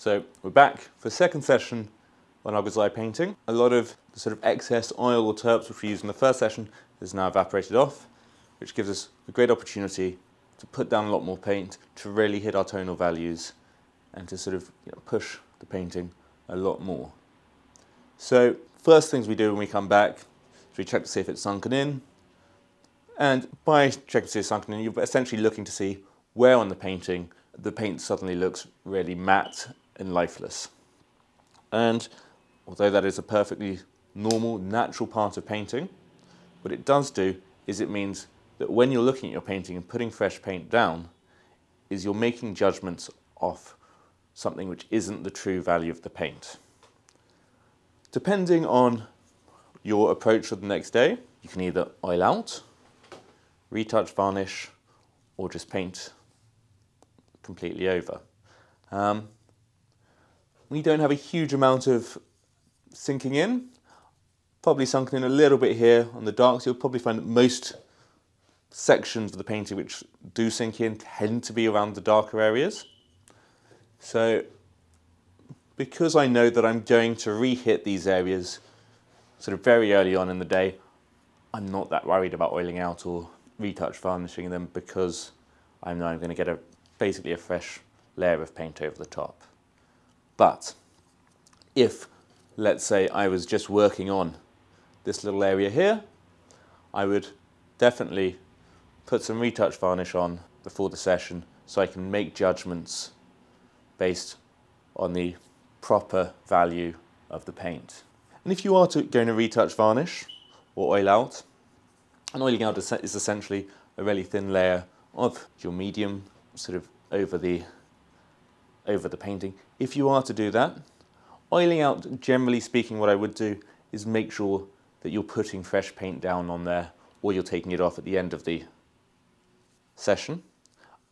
So we're back for the second session on Eye painting. A lot of the sort of excess oil or terps which we used in the first session is now evaporated off, which gives us a great opportunity to put down a lot more paint, to really hit our tonal values, and to sort of you know, push the painting a lot more. So first things we do when we come back is we check to see if it's sunken in, and by checking to see it's sunken in, you're essentially looking to see where on the painting the paint suddenly looks really matte and lifeless. And although that is a perfectly normal, natural part of painting, what it does do is it means that when you're looking at your painting and putting fresh paint down, is you're making judgments off something which isn't the true value of the paint. Depending on your approach for the next day, you can either oil out, retouch varnish, or just paint completely over. Um, we don't have a huge amount of sinking in, probably sunken in a little bit here on the darks. You'll probably find that most sections of the painting which do sink in tend to be around the darker areas. So because I know that I'm going to re-hit these areas sort of very early on in the day, I'm not that worried about oiling out or retouch varnishing them because I know I'm going to get a basically a fresh layer of paint over the top. But if, let's say, I was just working on this little area here, I would definitely put some retouch varnish on before the session so I can make judgments based on the proper value of the paint. And if you are to, going to retouch varnish or oil out, and oiling out is essentially a really thin layer of your medium sort of over the over the painting. If you are to do that, oiling out, generally speaking, what I would do is make sure that you're putting fresh paint down on there or you're taking it off at the end of the session.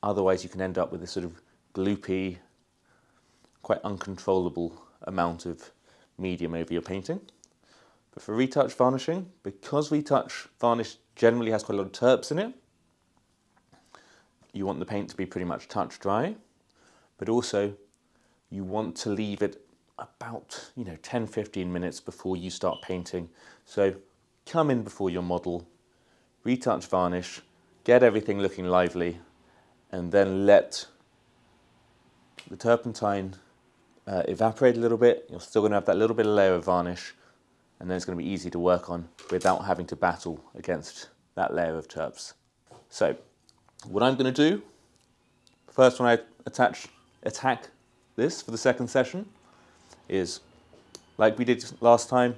Otherwise, you can end up with this sort of gloopy, quite uncontrollable amount of medium over your painting. But for retouch varnishing, because retouch varnish generally has quite a lot of terps in it, you want the paint to be pretty much touch dry, but also you want to leave it about you know 10 15 minutes before you start painting. So come in before your model retouch varnish get everything looking lively and then let the turpentine uh, evaporate a little bit. You're still going to have that little bit of layer of varnish and then it's going to be easy to work on without having to battle against that layer of turps so what I'm going to do, first when I attach, attack this for the second session, is like we did last time,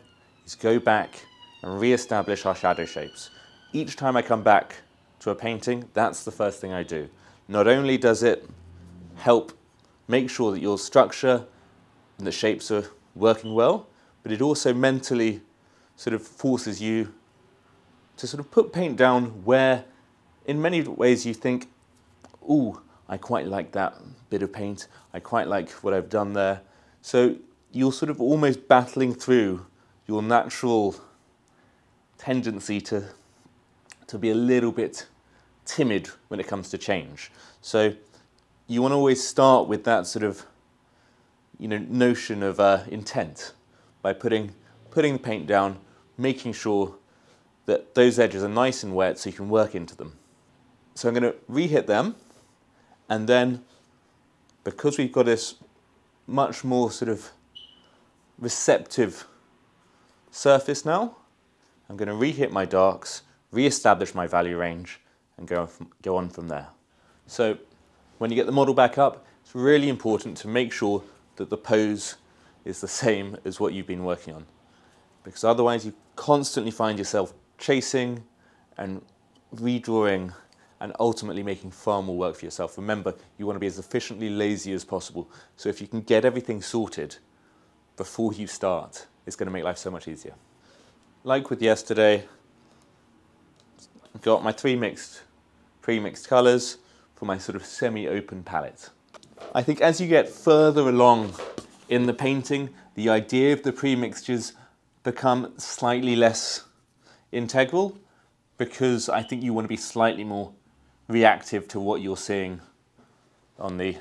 is go back and re-establish our shadow shapes. Each time I come back to a painting, that's the first thing I do. Not only does it help make sure that your structure and the shapes are working well, but it also mentally sort of forces you to sort of put paint down where in many ways you think, ooh, I quite like that bit of paint. I quite like what I've done there. So you're sort of almost battling through your natural tendency to, to be a little bit timid when it comes to change. So you want to always start with that sort of you know, notion of uh, intent by putting, putting the paint down, making sure that those edges are nice and wet so you can work into them. So I'm going to re-hit them and then because we've got this much more sort of receptive surface now, I'm going to re-hit my darks, re-establish my value range and go from, go on from there. So when you get the model back up, it's really important to make sure that the pose is the same as what you've been working on. Because otherwise you constantly find yourself chasing and redrawing and ultimately making far more work for yourself. Remember, you want to be as efficiently lazy as possible. So if you can get everything sorted before you start, it's going to make life so much easier. Like with yesterday, I've got my three mixed, pre-mixed colours for my sort of semi-open palette. I think as you get further along in the painting, the idea of the pre-mixtures become slightly less integral because I think you want to be slightly more reactive to what you're seeing on the,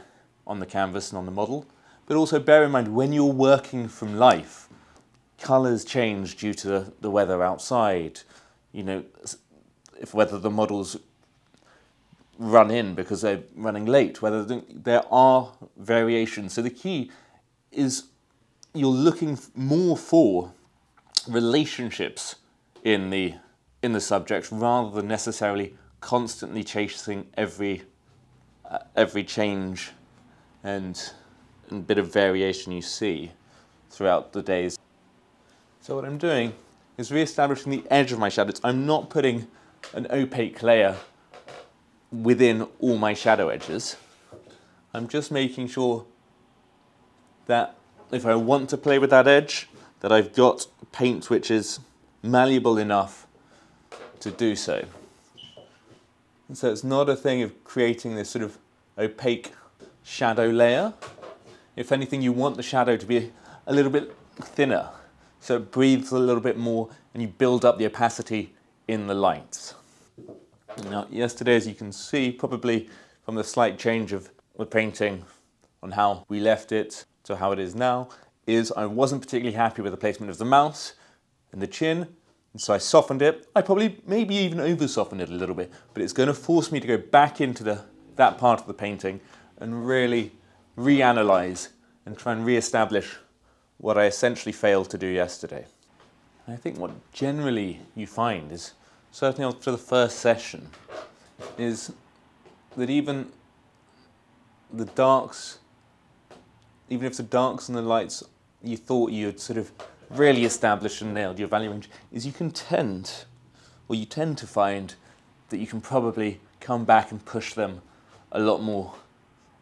on the canvas and on the model. But also bear in mind when you're working from life, colours change due to the, the weather outside. You know, if whether the models run in because they're running late, whether there are variations. So the key is you're looking more for relationships in the in the subject rather than necessarily constantly chasing every uh, every change and, and bit of variation you see throughout the days. So what I'm doing is re-establishing the edge of my shadows. I'm not putting an opaque layer within all my shadow edges. I'm just making sure that if I want to play with that edge, that I've got paint which is malleable enough to do so. And so it's not a thing of creating this sort of opaque shadow layer. If anything, you want the shadow to be a little bit thinner, so it breathes a little bit more and you build up the opacity in the lights. Now, yesterday, as you can see, probably from the slight change of the painting on how we left it to how it is now, is I wasn't particularly happy with the placement of the mouth and the chin, and so I softened it. I probably maybe even over softened it a little bit, but it's going to force me to go back into the, that part of the painting and really reanalyze and try and re-establish what I essentially failed to do yesterday. And I think what generally you find is, certainly after the first session, is that even the darks, even if the darks and the lights you thought you had sort of really established and nailed your value range is you can tend, or you tend to find that you can probably come back and push them a lot more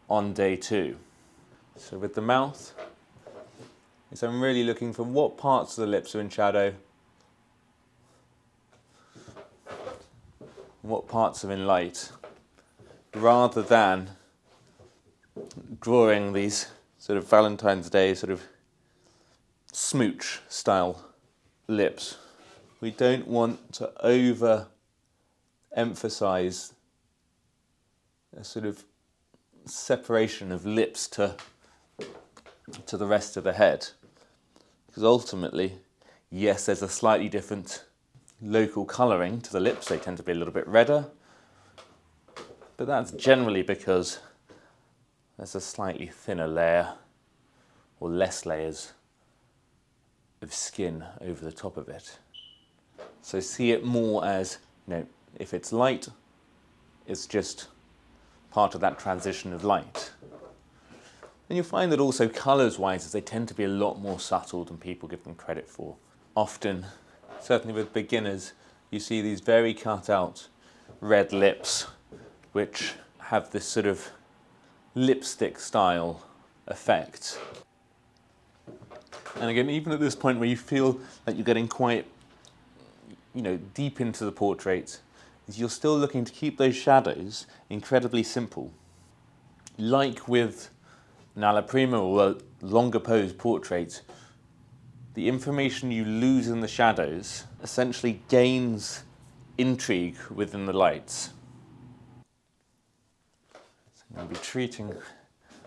on day two. So with the mouth, is I'm really looking for what parts of the lips are in shadow, what parts are in light, rather than drawing these sort of Valentine's Day sort of smooch style lips. We don't want to over emphasize a sort of separation of lips to to the rest of the head. Because ultimately yes there's a slightly different local colouring to the lips. They tend to be a little bit redder. But that's generally because there's a slightly thinner layer or less layers of skin over the top of it. So see it more as, you know, if it's light, it's just part of that transition of light. And you'll find that also colours wise, they tend to be a lot more subtle than people give them credit for. Often, certainly with beginners, you see these very cut out red lips, which have this sort of lipstick style effect. And again, even at this point where you feel that you're getting quite, you know, deep into the portrait, you're still looking to keep those shadows incredibly simple. Like with an alla prima or a longer pose portrait, the information you lose in the shadows essentially gains intrigue within the lights. So I'm going to be treating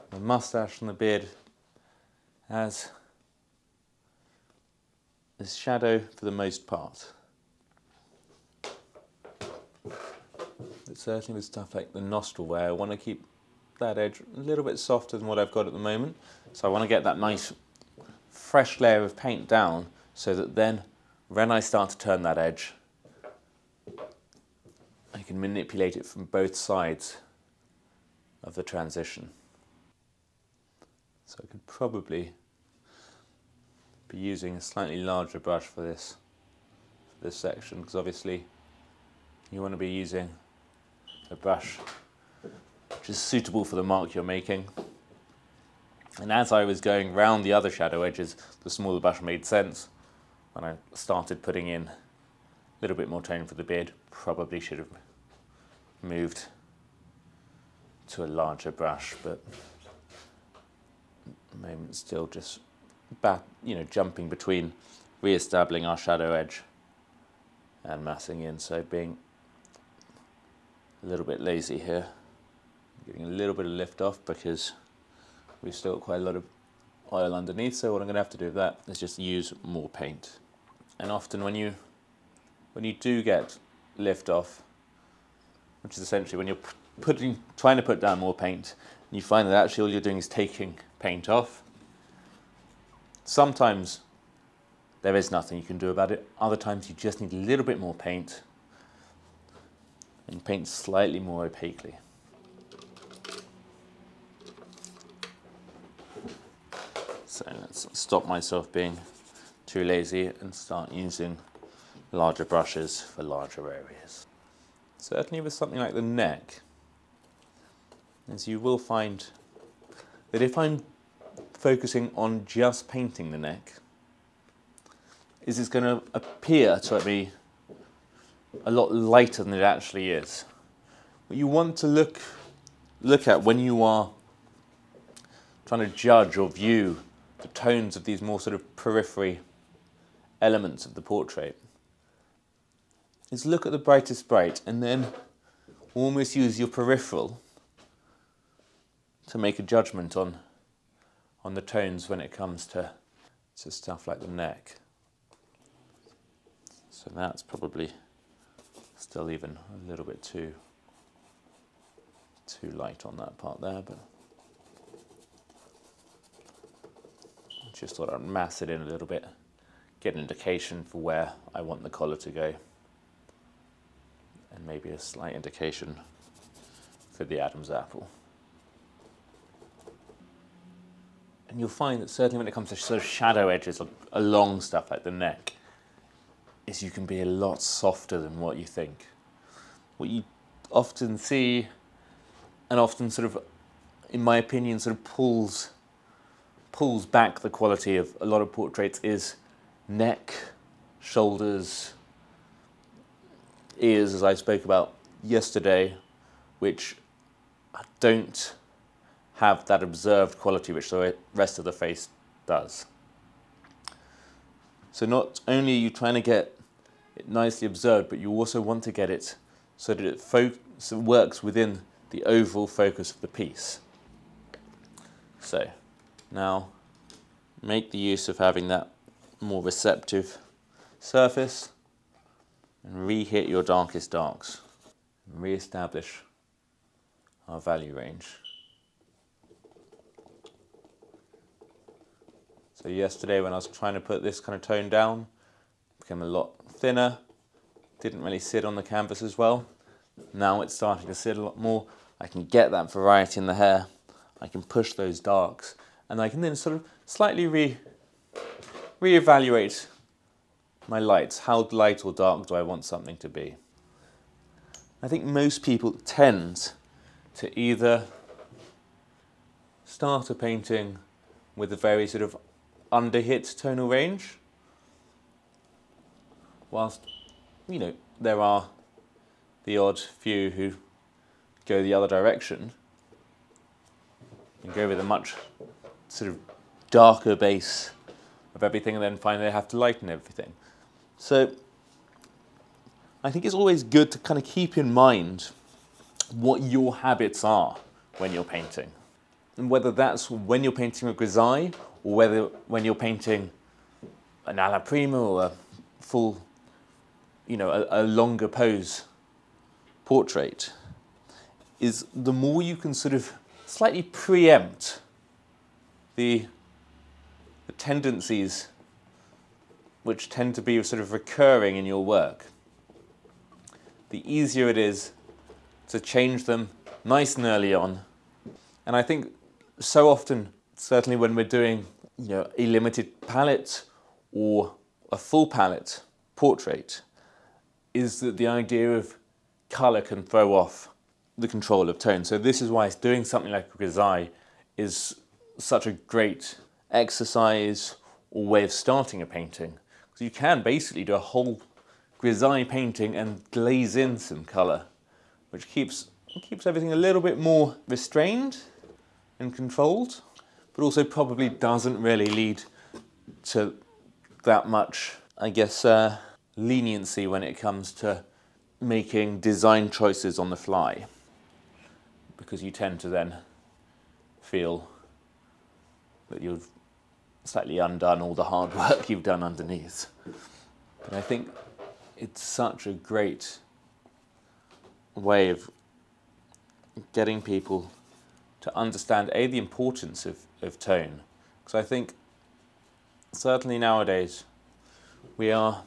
the mustache and the beard as is shadow for the most part. But certainly with stuff like the nostril where I want to keep that edge a little bit softer than what I've got at the moment. So I want to get that nice fresh layer of paint down so that then when I start to turn that edge, I can manipulate it from both sides of the transition. So I could probably be using a slightly larger brush for this for this section because obviously you want to be using a brush which is suitable for the mark you're making. And as I was going round the other shadow edges, the smaller brush made sense. When I started putting in a little bit more tone for the beard, probably should have moved to a larger brush, but at the moment still just back, you know, jumping between re-establishing our shadow edge and massing in. So being a little bit lazy here, getting a little bit of lift off because we've still got quite a lot of oil underneath, so what I'm going to have to do with that is just use more paint. And often when you when you do get lift off, which is essentially when you're putting trying to put down more paint, and you find that actually all you're doing is taking paint off. Sometimes there is nothing you can do about it. Other times you just need a little bit more paint and paint slightly more opaquely. So let's stop myself being too lazy and start using larger brushes for larger areas. Certainly with something like the neck, as you will find that if I'm focusing on just painting the neck, is it's going to appear to be a lot lighter than it actually is. What you want to look look at when you are trying to judge or view the tones of these more sort of periphery elements of the portrait is look at the brightest bright and then almost use your peripheral to make a judgment on on the tones when it comes to, to stuff like the neck. So that's probably still even a little bit too too light on that part there, but just thought I'd mass it in a little bit, get an indication for where I want the collar to go, and maybe a slight indication for the Adam's apple. And you'll find that certainly when it comes to sort of shadow edges along stuff like the neck, is you can be a lot softer than what you think. What you often see, and often sort of, in my opinion, sort of pulls pulls back the quality of a lot of portraits is neck, shoulders, ears, as I spoke about yesterday, which I don't have that observed quality which the rest of the face does. So not only are you trying to get it nicely observed, but you also want to get it so that it so works within the overall focus of the piece. So now make the use of having that more receptive surface and re-hit your darkest darks. Re-establish our value range. So yesterday when I was trying to put this kind of tone down, became a lot thinner, didn't really sit on the canvas as well. Now it's starting to sit a lot more. I can get that variety in the hair. I can push those darks and I can then sort of slightly re reevaluate my lights. How light or dark do I want something to be? I think most people tend to either start a painting with a very sort of underhit tonal range, whilst, you know, there are the odd few who go the other direction and go with a much sort of darker base of everything and then finally they have to lighten everything. So I think it's always good to kind of keep in mind what your habits are when you're painting. And whether that's when you're painting a grisaille or whether when you're painting an alla prima or a full, you know, a, a longer pose portrait, is the more you can sort of slightly preempt the, the tendencies which tend to be sort of recurring in your work, the easier it is to change them nice and early on. And I think so often certainly when we're doing you know, a limited palette or a full palette portrait, is that the idea of colour can throw off the control of tone. So this is why doing something like grisaille is such a great exercise or way of starting a painting. Because you can basically do a whole grisaille painting and glaze in some colour, which keeps, keeps everything a little bit more restrained and controlled but also probably doesn't really lead to that much, I guess, uh, leniency when it comes to making design choices on the fly. Because you tend to then feel that you've slightly undone all the hard work you've done underneath. But I think it's such a great way of getting people to understand a the importance of, of tone. Because I think certainly nowadays we are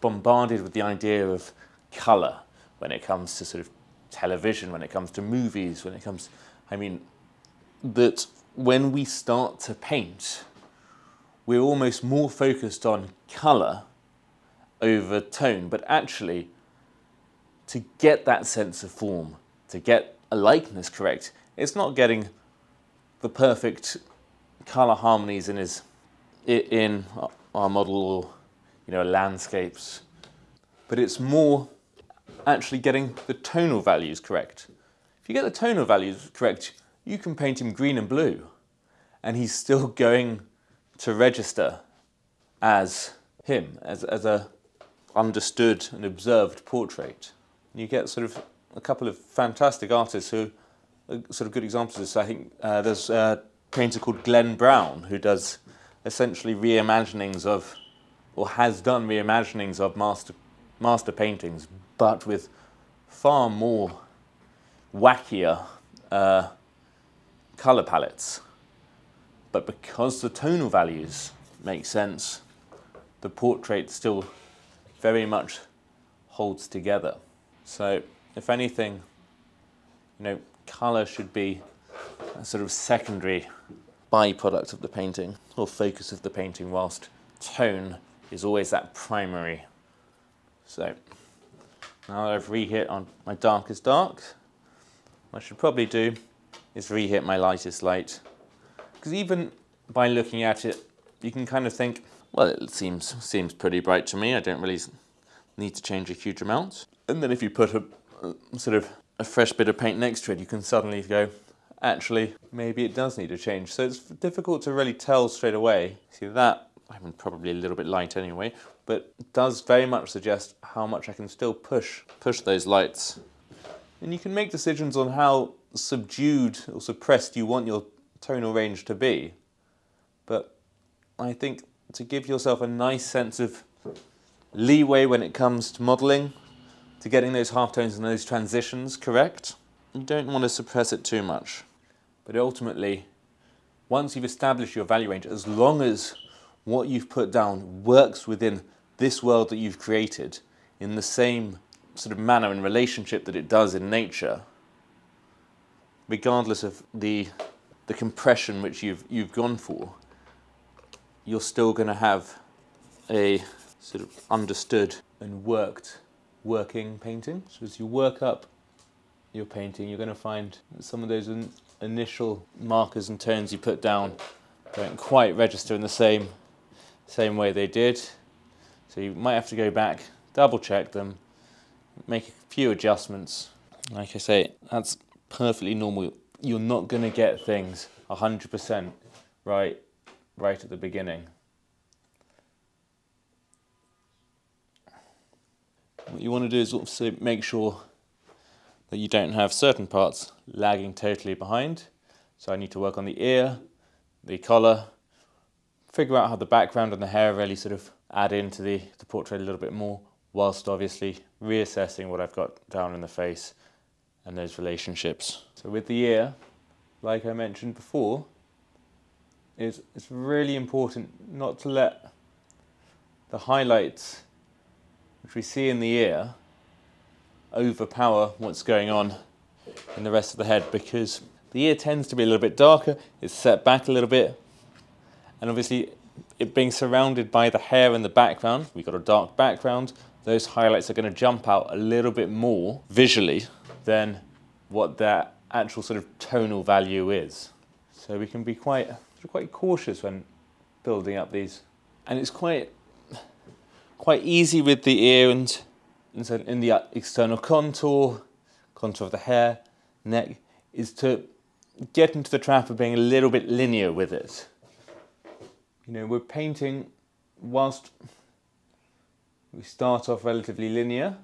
bombarded with the idea of color when it comes to sort of television when it comes to movies when it comes I mean that when we start to paint we're almost more focused on color over tone. But actually to get that sense of form to get a likeness correct it's not getting the perfect color harmonies in his in our model or you know landscapes, but it's more actually getting the tonal values correct. If you get the tonal values correct, you can paint him green and blue, and he's still going to register as him, as, as a understood and observed portrait. You get sort of a couple of fantastic artists who sort of good examples of this. I think uh, there's a painter called Glenn Brown who does essentially reimaginings of, or has done reimaginings of master master paintings, but with far more wackier uh, color palettes. But because the tonal values make sense, the portrait still very much holds together. So, if anything, you know, colour should be a sort of secondary byproduct of the painting or focus of the painting, whilst tone is always that primary. So now that I've rehit on my darkest dark, what I should probably do is rehit my lightest light. Because even by looking at it, you can kind of think, well, it seems seems pretty bright to me. I don't really need to change a huge amount. And then if you put a, a sort of a fresh bit of paint next to it, you can suddenly go, actually, maybe it does need a change. So it's difficult to really tell straight away. See that, I mean, probably a little bit light anyway, but does very much suggest how much I can still push, push those lights. And you can make decisions on how subdued or suppressed you want your tonal range to be. But I think to give yourself a nice sense of leeway when it comes to modelling, to getting those halftones and those transitions correct. You don't want to suppress it too much. But ultimately, once you've established your value range, as long as what you've put down works within this world that you've created in the same sort of manner and relationship that it does in nature, regardless of the, the compression which you've, you've gone for, you're still going to have a sort of understood and worked working painting. So as you work up your painting, you're going to find some of those in initial markers and tones you put down don't quite register in the same same way they did. So you might have to go back, double check them, make a few adjustments. Like I say, that's perfectly normal. You're not going to get things 100% right right at the beginning. What you want to do is also make sure that you don't have certain parts lagging totally behind. So I need to work on the ear, the collar, figure out how the background and the hair really sort of add into the, the portrait a little bit more, whilst obviously reassessing what I've got down in the face and those relationships. So with the ear, like I mentioned before, is it's really important not to let the highlights which we see in the ear overpower what's going on in the rest of the head because the ear tends to be a little bit darker, it's set back a little bit, and obviously it being surrounded by the hair in the background, we've got a dark background, those highlights are going to jump out a little bit more visually than what their actual sort of tonal value is. So we can be quite, quite cautious when building up these. And it's quite quite easy with the ear and, in the external contour, contour of the hair, neck, is to get into the trap of being a little bit linear with it. You know, we're painting whilst we start off relatively linear,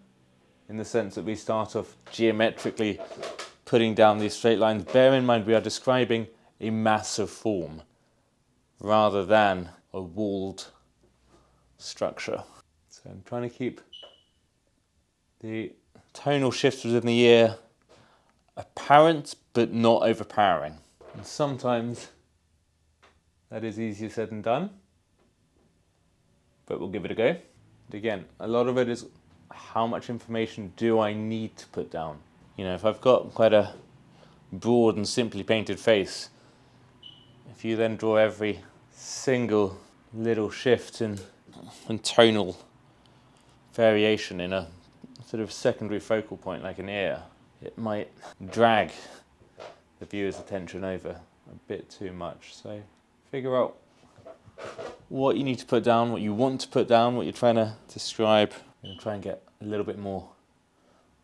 in the sense that we start off geometrically putting down these straight lines. Bear in mind we are describing a mass of form rather than a walled structure. So I'm trying to keep the tonal shifts within the ear apparent but not overpowering. And sometimes that is easier said than done, but we'll give it a go. And again, a lot of it is how much information do I need to put down? You know, if I've got quite a broad and simply painted face, if you then draw every single little shift in, in tonal variation in a sort of secondary focal point like an ear, it might drag the viewer's attention over a bit too much. So figure out what you need to put down, what you want to put down, what you're trying to describe, and try and get a little bit more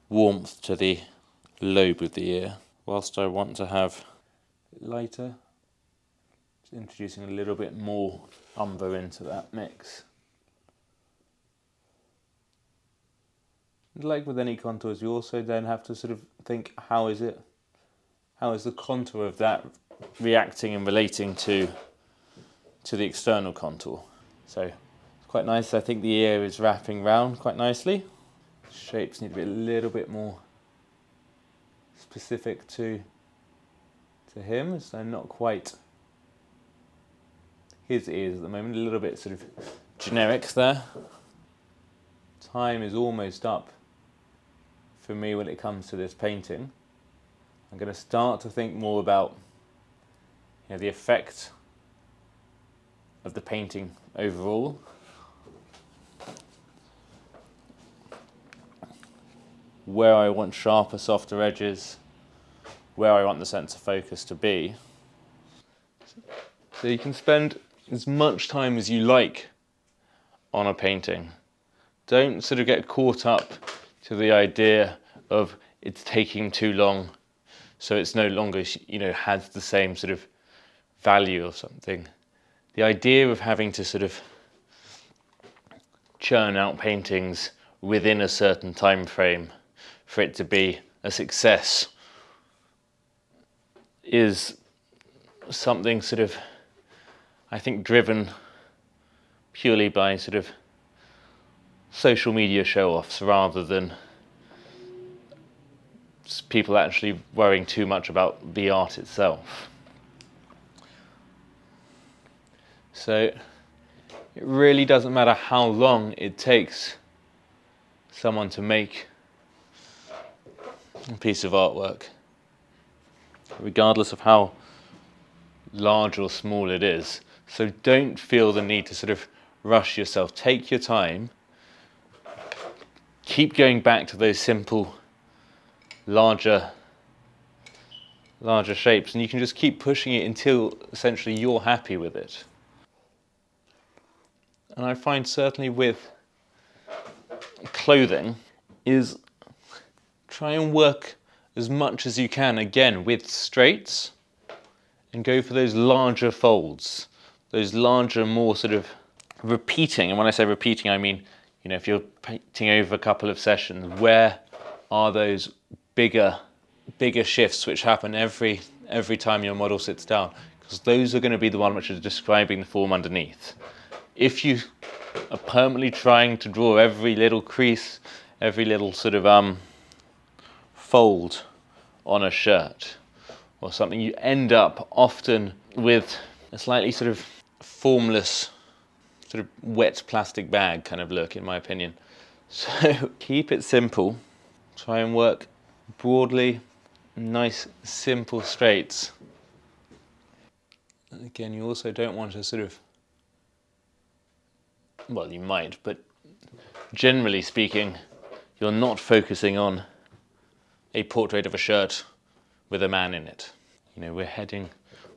warmth to the lobe of the ear. Whilst I want to have lighter, just introducing a little bit more umber into that mix. Like with any contours, you also then have to sort of think how is it, how is the contour of that reacting and relating to to the external contour. So it's quite nice. I think the ear is wrapping round quite nicely. Shapes need to be a little bit more specific to to him, so not quite his ears at the moment. A little bit sort of generic there. Time is almost up for me when it comes to this painting. I'm going to start to think more about you know, the effect of the painting overall. Where I want sharper, softer edges, where I want the sense of focus to be. So you can spend as much time as you like on a painting. Don't sort of get caught up to the idea of it's taking too long, so it's no longer, you know, has the same sort of value or something. The idea of having to sort of churn out paintings within a certain time frame for it to be a success is something sort of, I think, driven purely by sort of social media show offs rather than people actually worrying too much about the art itself. So it really doesn't matter how long it takes someone to make a piece of artwork, regardless of how large or small it is. So don't feel the need to sort of rush yourself. Take your time keep going back to those simple, larger, larger shapes, and you can just keep pushing it until essentially you're happy with it. And I find certainly with clothing is try and work as much as you can again with straights and go for those larger folds, those larger, more sort of repeating. And when I say repeating, I mean you know, if you're painting over a couple of sessions, where are those bigger, bigger shifts which happen every every time your model sits down? Because those are going to be the one which are describing the form underneath. If you are permanently trying to draw every little crease, every little sort of um, fold on a shirt or something, you end up often with a slightly sort of formless sort of wet plastic bag kind of look in my opinion. So keep it simple, try and work broadly, nice simple straights. Again, you also don't want to sort of, well you might, but generally speaking, you're not focusing on a portrait of a shirt with a man in it. You know, we're heading,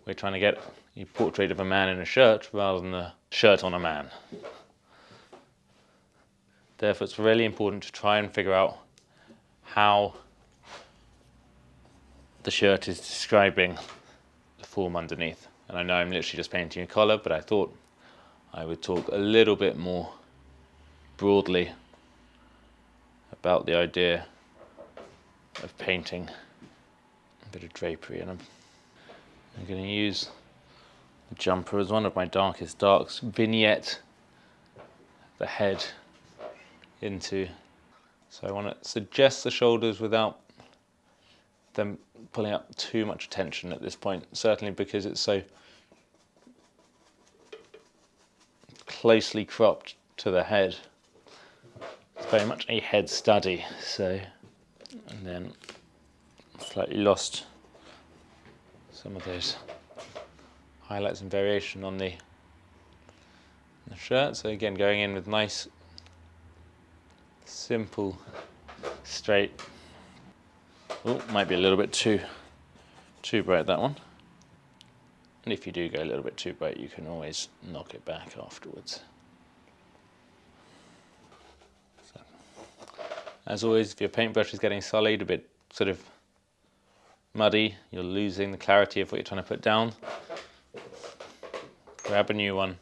we're trying to get portrait of a man in a shirt rather than a shirt on a man. Therefore, it's really important to try and figure out how the shirt is describing the form underneath. And I know I'm literally just painting a collar, but I thought I would talk a little bit more broadly about the idea of painting a bit of drapery. And I'm, I'm going to use jumper is one of my darkest darks. Vignette the head into. So I want to suggest the shoulders without them pulling up too much attention at this point, certainly because it's so closely cropped to the head. It's very much a head study, so, and then slightly lost some of those highlights and variation on the, the shirt. So again, going in with nice, simple, straight. Oh, might be a little bit too, too bright that one. And if you do go a little bit too bright, you can always knock it back afterwards. So, as always, if your paintbrush is getting sullied, a bit sort of muddy, you're losing the clarity of what you're trying to put down. Grab a new one.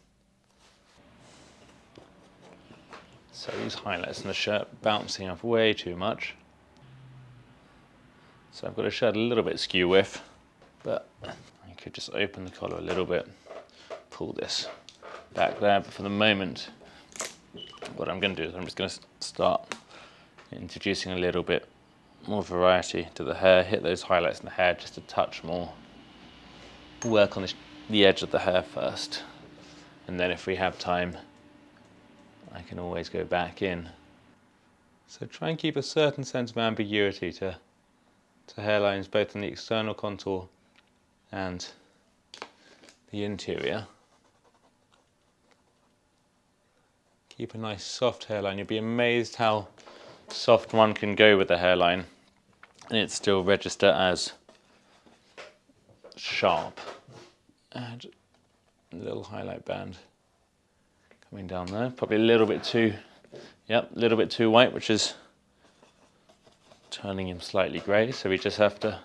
So these highlights in the shirt bouncing off way too much. So I've got a shirt a little bit skew with, but I could just open the collar a little bit, pull this back there. But for the moment, what I'm going to do is I'm just going to start introducing a little bit more variety to the hair, hit those highlights in the hair just a touch more. Work on the, the edge of the hair first. And then if we have time, I can always go back in. So try and keep a certain sense of ambiguity to, to hairlines both in the external contour and the interior. Keep a nice soft hairline. You'll be amazed how soft one can go with the hairline and it still register as sharp. Add a little highlight band coming down there. Probably a little bit too, yep, a little bit too white, which is turning him slightly grey. So we just have to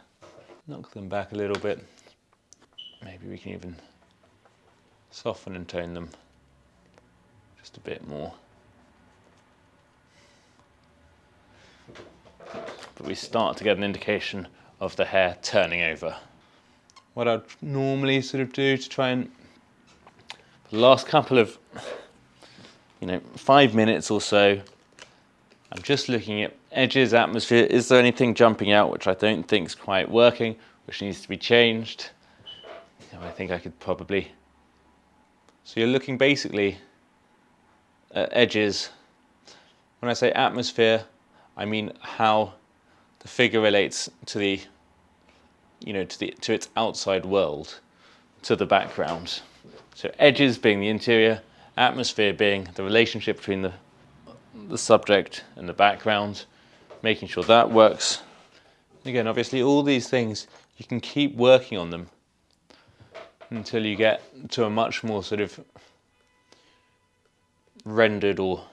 knock them back a little bit. Maybe we can even soften and tone them just a bit more. but we start to get an indication of the hair turning over. What I'd normally sort of do to try and, the last couple of, you know, five minutes or so, I'm just looking at edges, atmosphere, is there anything jumping out which I don't think is quite working, which needs to be changed? I think I could probably, so you're looking basically at edges. When I say atmosphere, I mean how the figure relates to the, you know, to the to its outside world, to the background. So edges being the interior, atmosphere being the relationship between the the subject and the background, making sure that works. Again, obviously, all these things you can keep working on them until you get to a much more sort of rendered or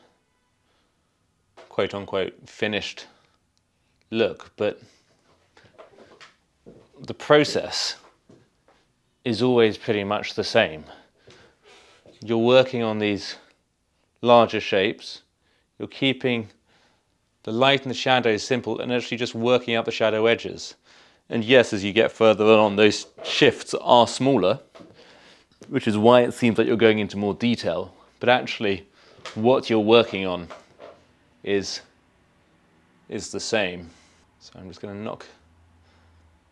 quote unquote finished look, but the process is always pretty much the same. You're working on these larger shapes, you're keeping the light and the shadows simple and actually just working out the shadow edges. And yes, as you get further on, those shifts are smaller, which is why it seems like you're going into more detail. But actually, what you're working on is, is the same. So I'm just going to knock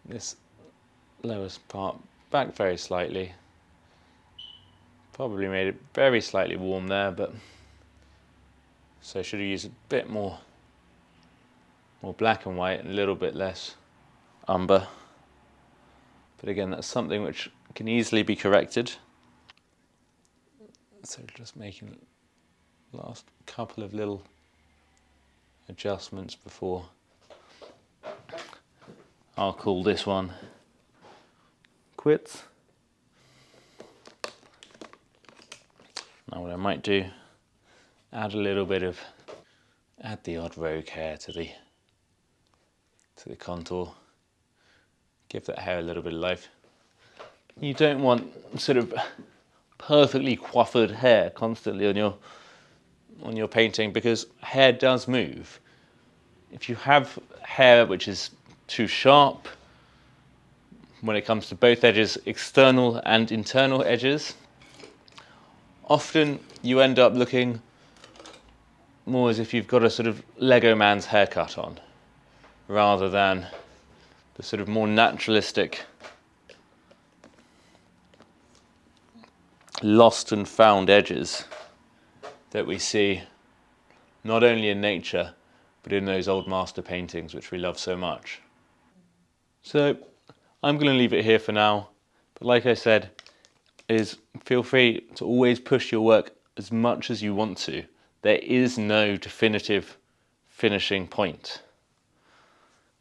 this lowest part back very slightly. Probably made it very slightly warm there, but so should have used a bit more, more black and white and a little bit less umber. But again, that's something which can easily be corrected. So just making last couple of little adjustments before I'll call this one quits. Now what I might do, add a little bit of, add the odd rogue hair to the, to the contour. Give that hair a little bit of life. You don't want sort of perfectly coiffured hair constantly on your on your painting because hair does move. If you have hair which is too sharp, when it comes to both edges, external and internal edges. Often you end up looking more as if you've got a sort of Lego man's haircut on, rather than the sort of more naturalistic, lost and found edges that we see not only in nature, but in those old master paintings which we love so much. So I'm going to leave it here for now, but like I said, is feel free to always push your work as much as you want to. There is no definitive finishing point.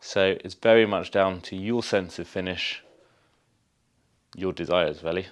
So it's very much down to your sense of finish, your desires, really.